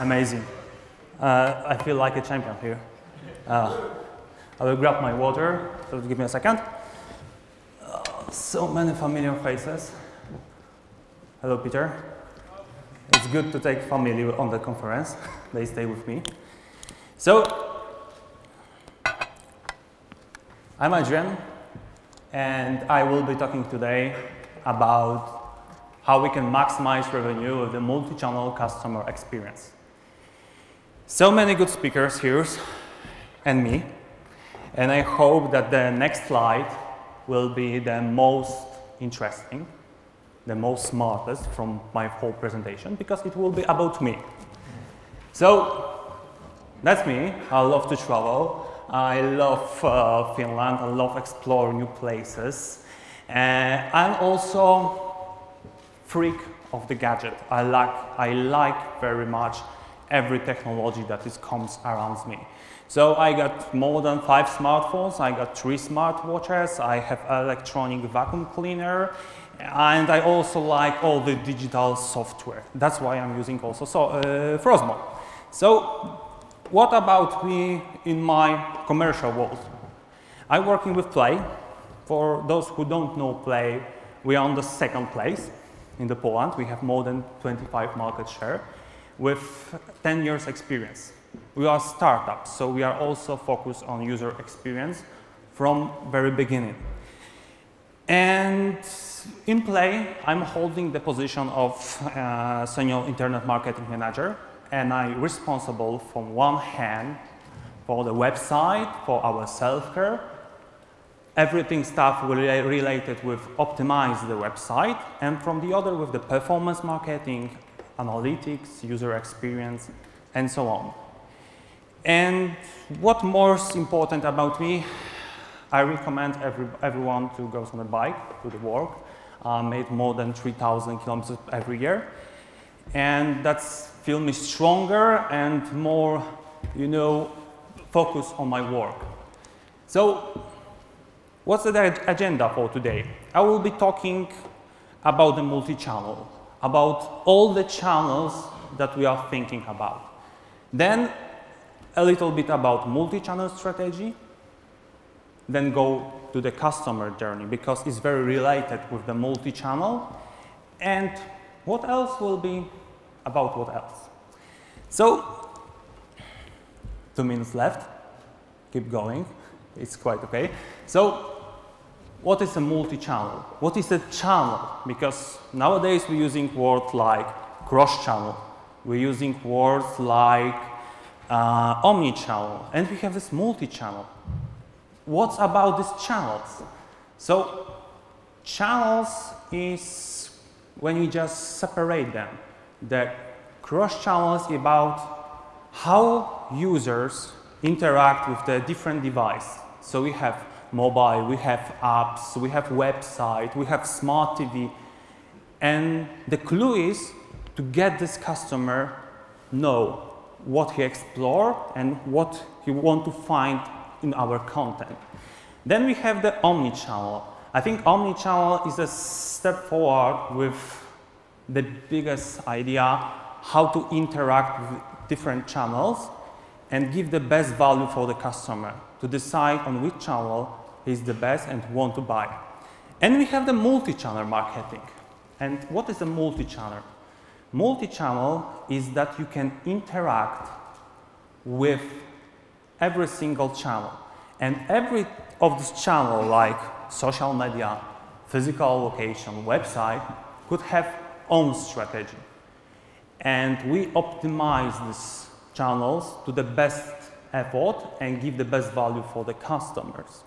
Amazing. Uh, I feel like a champion here. Uh, I will grab my water, so give me a second. Uh, so many familiar faces. Hello, Peter. It's good to take family on the conference. they stay with me. So, I'm Adrian, and I will be talking today about how we can maximize revenue with the multi-channel customer experience. So many good speakers here, and me, and I hope that the next slide will be the most interesting, the most smartest from my whole presentation, because it will be about me. So, that's me. I love to travel. I love uh, Finland. I love exploring new places. Uh, I'm also freak of the gadget. I like, I like very much every technology that is, comes around me. So I got more than five smartphones, I got three smartwatches, I have electronic vacuum cleaner, and I also like all the digital software. That's why I'm using also so, uh, Frosmo. So what about me in my commercial world? I'm working with Play. For those who don't know Play, we are on the second place in the Poland. We have more than 25 market share with 10 years experience. We are startups, so we are also focused on user experience from very beginning. And in Play, I'm holding the position of uh, senior internet marketing manager, and I'm responsible from one hand for the website, for our self-care, everything stuff related with optimize the website, and from the other with the performance marketing, analytics, user experience, and so on. And what more important about me, I recommend every, everyone to go on a bike to the work. I made more than 3,000 kilometers every year. And that's feel me stronger and more, you know, focus on my work. So what's the agenda for today? I will be talking about the multi-channel about all the channels that we are thinking about. Then a little bit about multi-channel strategy, then go to the customer journey because it's very related with the multi-channel. And what else will be about what else? So, two minutes left. Keep going. It's quite okay. So, what is a multi-channel? What is a channel? Because nowadays we're using words like cross-channel. We're using words like uh, omni-channel, and we have this multi-channel. What's about these channels? So channels is when you just separate them. The cross-channel is about how users interact with the different device. So we have mobile, we have apps, we have website, we have smart TV. And the clue is to get this customer know what he explore and what he want to find in our content. Then we have the omni-channel. I think omni-channel is a step forward with the biggest idea how to interact with different channels and give the best value for the customer to decide on which channel is the best and want to buy. And we have the multi-channel marketing. And what is a multi-channel? Multi-channel is that you can interact with every single channel. And every of this channel, like social media, physical location, website, could have own strategy. And we optimize these channels to the best effort and give the best value for the customers.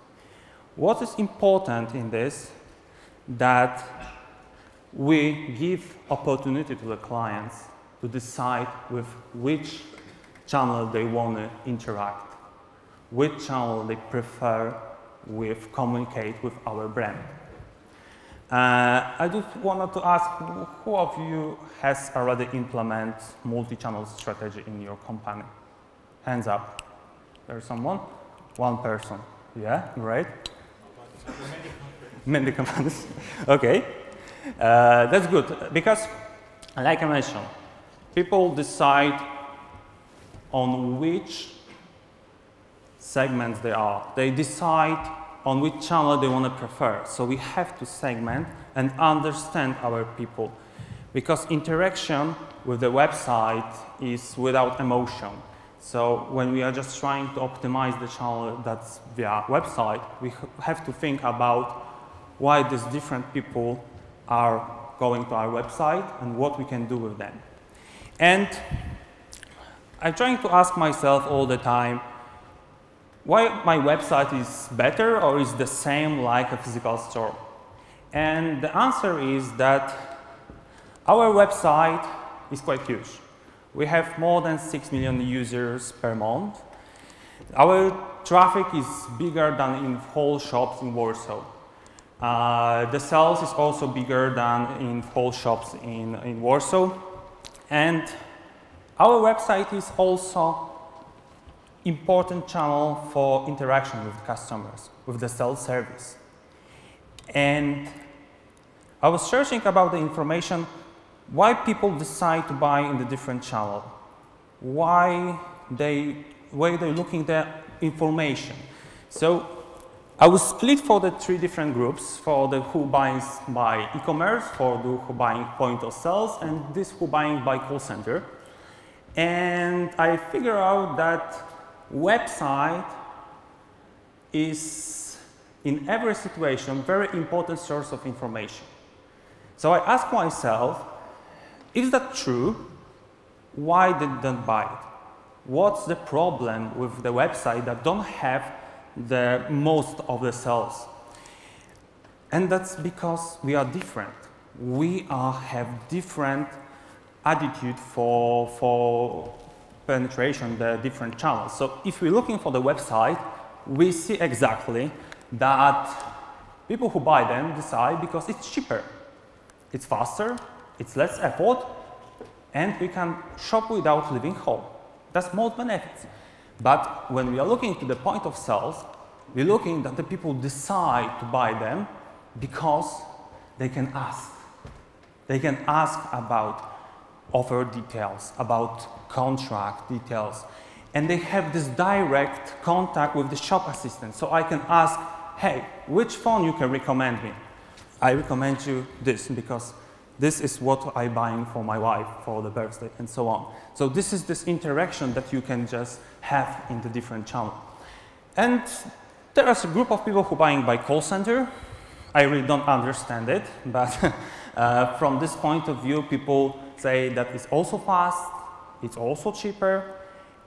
What is important in this that we give opportunity to the clients to decide with which channel they want to interact, which channel they prefer with communicate with our brand. Uh, I just wanted to ask who of you has already implement multi-channel strategy in your company? Hands up. There's someone? One person. Yeah, great. Many companies. okay. Uh, that's good because, like I mentioned, people decide on which segments they are. They decide on which channel they want to prefer. So we have to segment and understand our people because interaction with the website is without emotion. So when we are just trying to optimize the channel that's via website, we have to think about why these different people are going to our website and what we can do with them. And I'm trying to ask myself all the time, why my website is better or is the same like a physical store? And the answer is that our website is quite huge. We have more than 6 million users per month. Our traffic is bigger than in whole shops in Warsaw. Uh, the sales is also bigger than in whole shops in, in Warsaw. And our website is also important channel for interaction with customers, with the self-service. And I was searching about the information why people decide to buy in the different channel, why they, why they're looking the information. So I will split for the three different groups, for the who buys by e-commerce, for the who buying point of sales, and this who buying by call center. And I figure out that website is in every situation very important source of information. So I ask myself, is that true? Why did they buy it? What's the problem with the website that don't have the most of the cells. And that's because we are different. We are, have different attitude for, for penetration, the different channels. So if we're looking for the website, we see exactly that people who buy them decide because it's cheaper, it's faster, it's less effort, and we can shop without leaving home. That's most benefits. But when we are looking to the point of sales, we're looking that the people decide to buy them because they can ask. They can ask about offer details, about contract details, and they have this direct contact with the shop assistant. So I can ask, hey, which phone you can recommend me? I recommend you this because this is what I'm buying for my wife for the birthday and so on. So this is this interaction that you can just have in the different channel. And there is a group of people who are buying by call center. I really don't understand it, but uh, from this point of view, people say that it's also fast, it's also cheaper,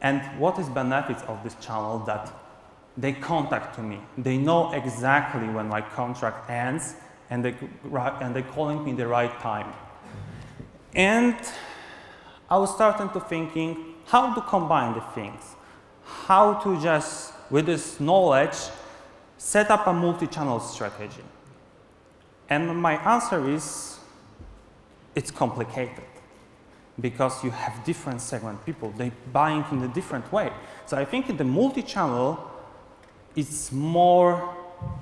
and what is benefits of this channel that they contact to me. They know exactly when my contract ends and they, and they calling me the right time. And I was starting to thinking how to combine the things, how to just, with this knowledge, set up a multi-channel strategy. And my answer is, it's complicated because you have different segment people, they buying in a different way. So I think in the multi-channel, it's more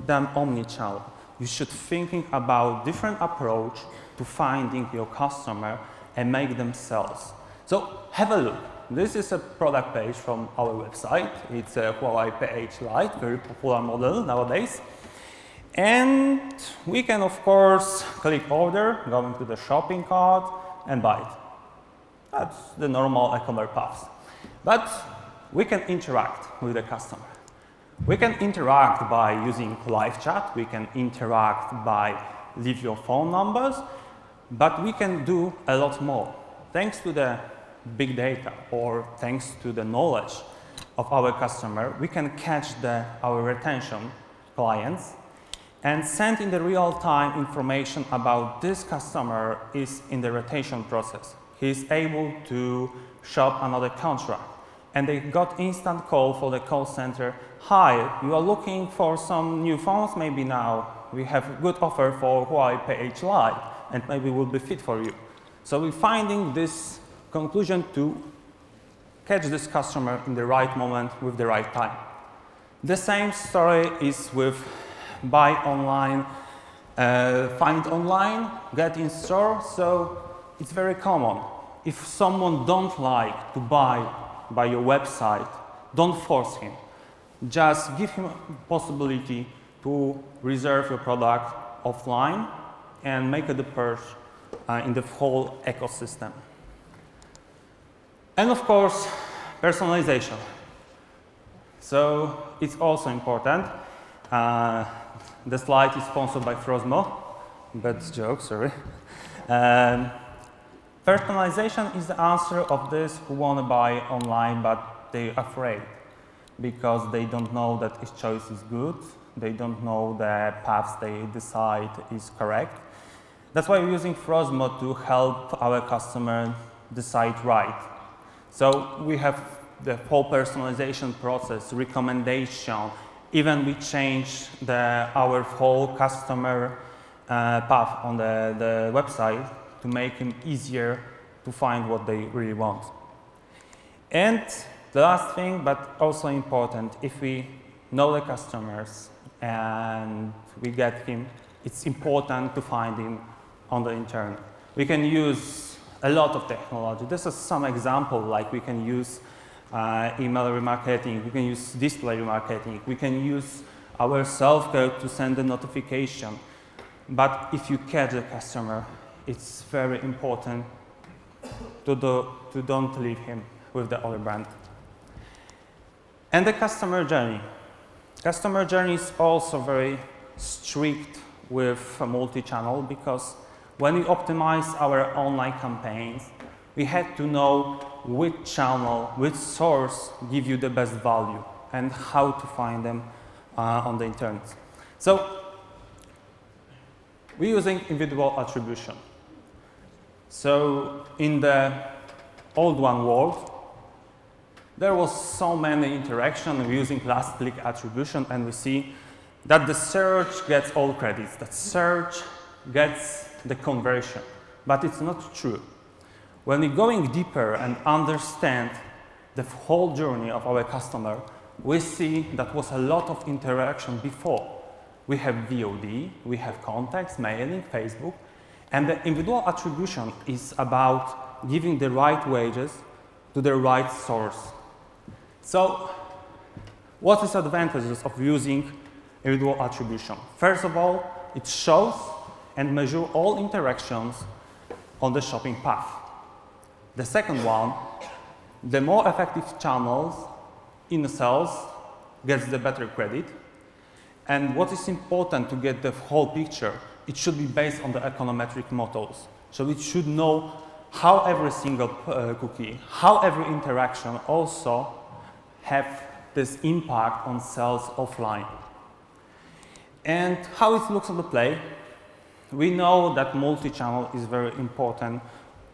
than omni-channel you should thinking about different approach to finding your customer and make them sales. So have a look. This is a product page from our website. It's a Huawei P8 Lite, very popular model nowadays. And we can, of course, click order, go into the shopping cart and buy it. That's the normal e-commerce path. But we can interact with the customer. We can interact by using live chat, we can interact by leave your phone numbers, but we can do a lot more. Thanks to the big data or thanks to the knowledge of our customer, we can catch the, our retention clients and send in the real-time information about this customer is in the retention process. He is able to shop another contract and they got instant call for the call center. Hi, you are looking for some new phones maybe now. We have a good offer for Huawei P8 Lite and maybe will be fit for you. So we're finding this conclusion to catch this customer in the right moment with the right time. The same story is with buy online, uh, find online, get in store. So it's very common. If someone don't like to buy by your website, don't force him. Just give him possibility to reserve your product offline and make a purge uh, in the whole ecosystem. And of course, personalization. So it's also important. Uh, the slide is sponsored by Frosmo, but joke, sorry. Um, personalization is the answer of this who want to buy online, but they're afraid because they don't know that each choice is good. They don't know the paths they decide is correct. That's why we're using Frosmo to help our customer decide right. So we have the whole personalization process, recommendation, even we change the, our whole customer uh, path on the, the website to make it easier to find what they really want. And the last thing, but also important, if we know the customers and we get him, it's important to find him on the internet. We can use a lot of technology. This is some example, like we can use uh, email remarketing, we can use display remarketing, we can use our self-code to send a notification. But if you catch the customer, it's very important to, do, to don't leave him with the other brand. And the customer journey. Customer journey is also very strict with multi-channel because when we optimize our online campaigns, we had to know which channel, which source give you the best value and how to find them uh, on the internet. So we're using individual attribution. So in the old one world, there was so many interaction using last click attribution and we see that the search gets all credits, that search gets the conversion, but it's not true. When we're going deeper and understand the whole journey of our customer, we see that was a lot of interaction before. We have VOD, we have contacts, mailing, Facebook, and the individual attribution is about giving the right wages to the right source. So, what is advantages of using individual attribution? First of all, it shows and measure all interactions on the shopping path. The second one, the more effective channels in the sales gets the better credit. And what is important to get the whole picture, it should be based on the econometric models. So it should know how every single uh, cookie, how every interaction also have this impact on sales offline. And how it looks on the play, we know that multi-channel is very important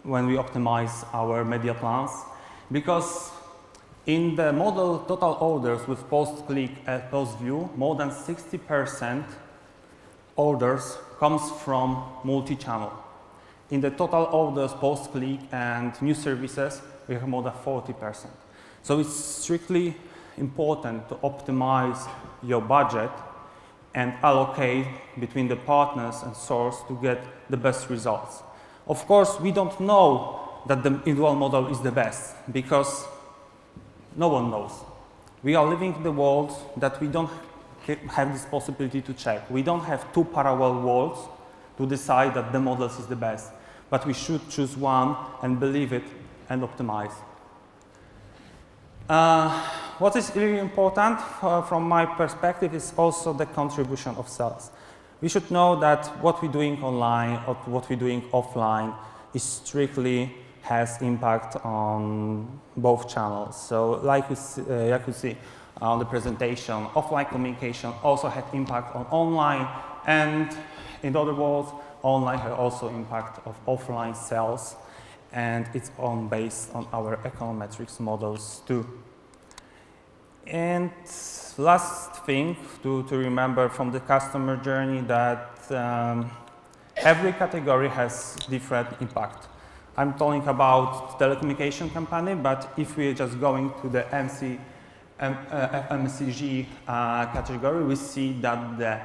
when we optimize our media plans because in the model total orders with post-click and post-view, more than 60% orders comes from multi-channel. In the total orders post-click and new services, we have more than 40%. So it's strictly important to optimize your budget and allocate between the partners and source to get the best results. Of course, we don't know that the individual model is the best because no one knows. We are living in the world that we don't have this possibility to check. We don't have two parallel worlds to decide that the models is the best, but we should choose one and believe it and optimize. Uh, what is really important uh, from my perspective is also the contribution of sales. We should know that what we're doing online or what we're doing offline is strictly has impact on both channels. So like you uh, like you see on the presentation, offline communication also had impact on online and in other words, online had also impact of offline sales and it's on based on our econometrics models too. And last thing to, to remember from the customer journey that um, every category has different impact. I'm talking about telecommunication company, but if we're just going to the MC, FMCG uh, category, we see that the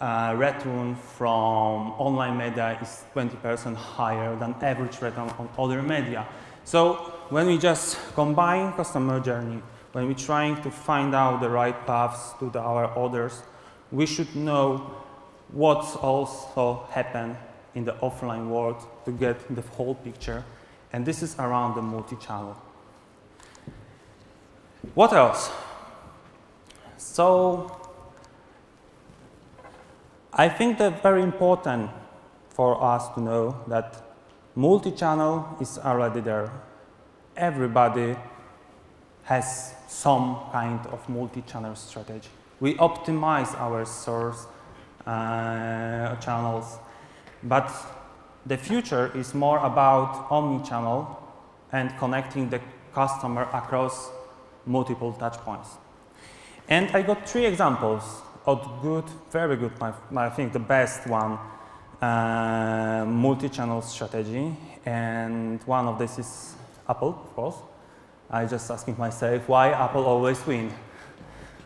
uh, return from online media is 20% higher than average return on other media. So when we just combine customer journey, when we're trying to find out the right paths to the, our orders, we should know what's also happened in the offline world to get the whole picture. And this is around the multi-channel. What else? So I think that very important for us to know that multi-channel is already there. Everybody has some kind of multi-channel strategy. We optimize our source uh, channels, but the future is more about omni-channel and connecting the customer across multiple touch points. And I got three examples of good, very good, I think the best one, uh, multi-channel strategy. And one of this is Apple, of course. I just asking myself, why Apple always win?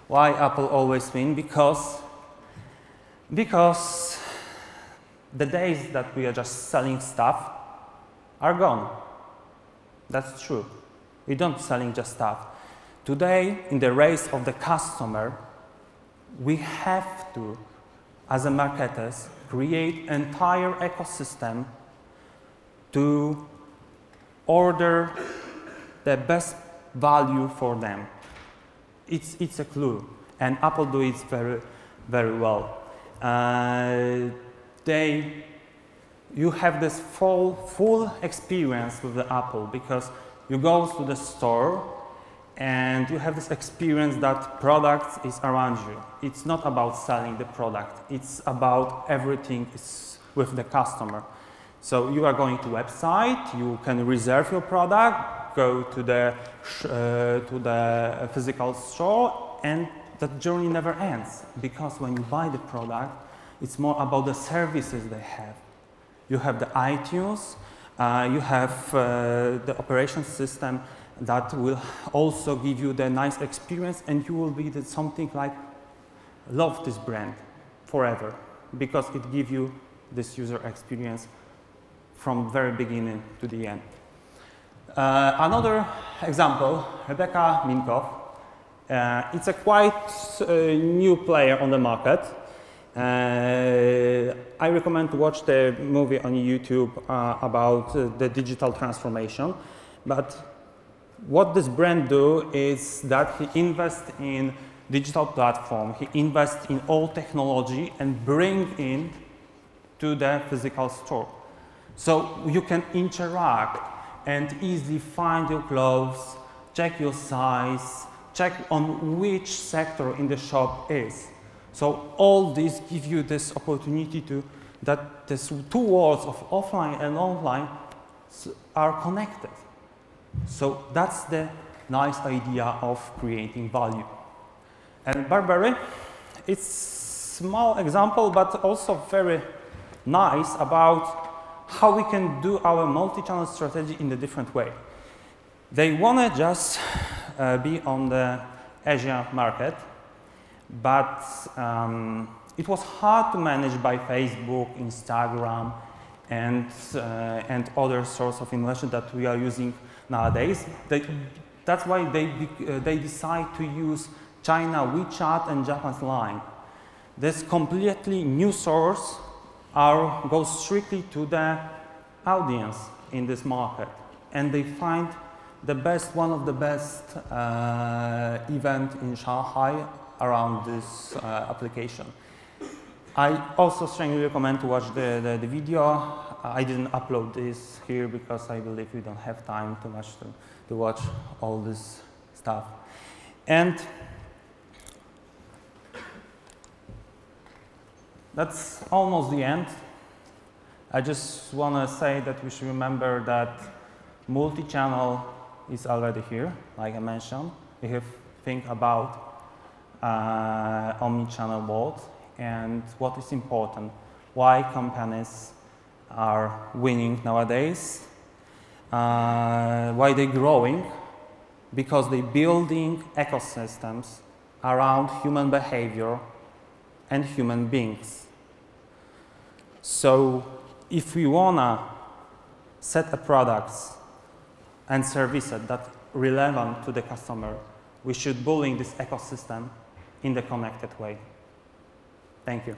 Why Apple always win? Because, because the days that we are just selling stuff are gone. That's true. We don't selling just stuff. Today, in the race of the customer, we have to, as a marketers, create entire ecosystem to order the best value for them. It's, it's a clue, and Apple do it very, very well. Uh, they, you have this full, full experience with the Apple because you go to the store and you have this experience that product is around you. It's not about selling the product. It's about everything is with the customer. So you are going to website, you can reserve your product, go to the, uh, to the physical store, and that journey never ends. Because when you buy the product, it's more about the services they have. You have the iTunes, uh, you have uh, the operation system, that will also give you the nice experience and you will be something like love this brand forever because it gives you this user experience from very beginning to the end. Uh, another example, Rebecca Minkoff. Uh, it's a quite uh, new player on the market. Uh, I recommend to watch the movie on YouTube uh, about uh, the digital transformation. But what this brand do is that he invests in digital platform, he invests in all technology and bring in to the physical store. So you can interact and easily find your clothes, check your size, check on which sector in the shop is. So all this give you this opportunity to that these two worlds of offline and online are connected. So that's the nice idea of creating value. And Burberry, it's small example, but also very nice about how we can do our multi-channel strategy in a different way. They want to just uh, be on the Asia market, but um, it was hard to manage by Facebook, Instagram, and, uh, and other sources of innovation that we are using nowadays. They, that's why they, uh, they decide to use China WeChat and Japan's Line. This completely new source are, goes strictly to the audience in this market. And they find the best, one of the best uh, event in Shanghai around this uh, application. I also strongly recommend to watch the, the, the video I didn't upload this here because I believe we don't have time too much to, to watch all this stuff. And that's almost the end. I just want to say that we should remember that multi-channel is already here, like I mentioned. We have think about uh, omni-channel world and what is important, why companies are winning nowadays. Uh, why they're growing? Because they're building ecosystems around human behavior and human beings. So if we wanna set a products and services that relevant to the customer, we should building this ecosystem in the connected way. Thank you.